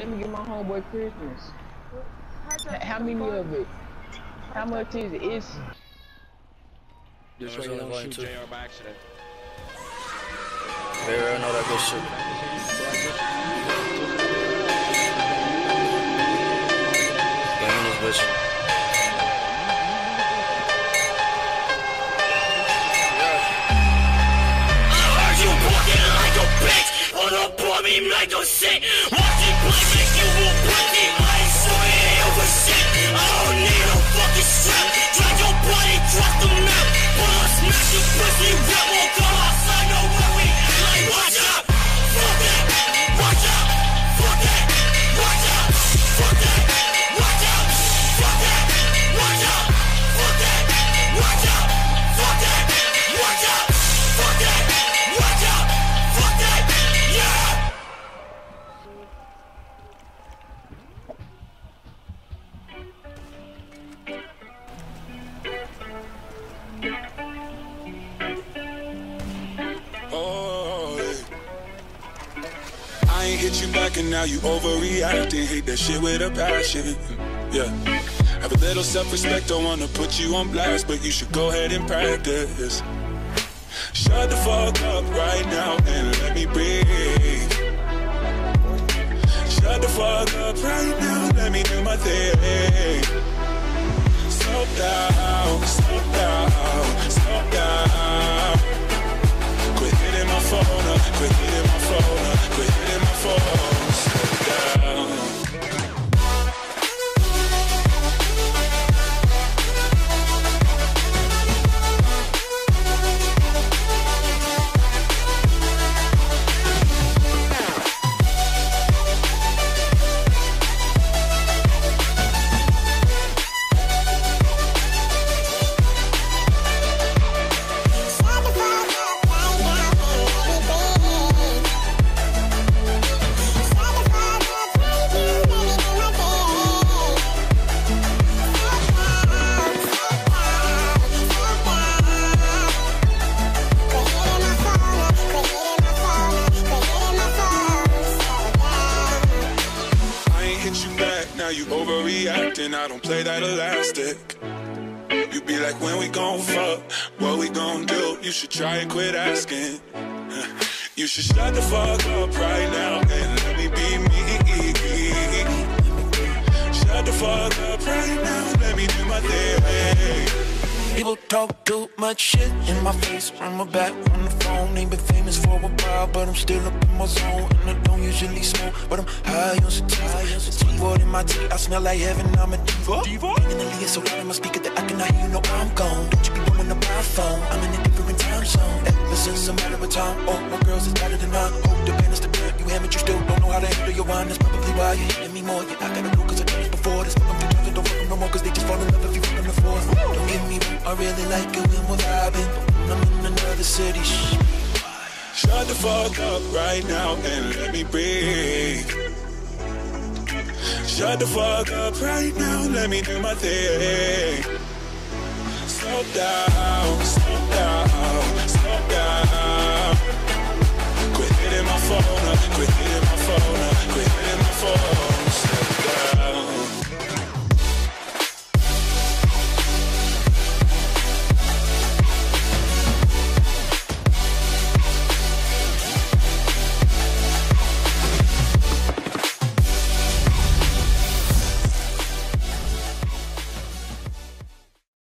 let me get my homeboy Christmas. How many of it? How much is it? It's Just right now, shoot JR by accident. They already know that good shit. Gang in this bitch. heard you walking like a bitch Hold up on me like a shit Watch hit you back and now you overreacting. Hate that shit with a passion. Yeah. Have a little self-respect, don't wanna put you on blast, but you should go ahead and practice. Shut the fuck up right now and let me breathe. Shut the fuck up right now, let me do you overreacting. I don't play that elastic. You be like, when we gon' fuck, what we gon' do? You should try and quit asking. You should shut the fuck up right now and let me be me. Shut the fuck talk too much shit in my face, run my back on the phone. Ain't been famous for a while, but I'm still up in my zone. And I don't usually smoke, but I'm high on sativa. Sativa in my tea, I smell like heaven. I'm a diva. diva? In the lead, so loud in my speaker that I cannot hear you know I'm gone. Don't you be blowing up my phone? I'm in a different time zone. Ever since a matter of time, oh my girls is better than mine. Oh, the band is the band, you hammered, you still don't know how to handle your wine. That's probably why you're hitting me more. Yeah, I gotta know 'cause I done this before. This fuck 'em three times and don't fuck no more 'cause they just fall in love if you really like it when we're vibing, when I'm in another city, shh. Shut the fuck up right now and let me breathe. Shut the fuck up right now, let me do my thing. Slow down, slow down, slow down. Quit hitting my phone up, quit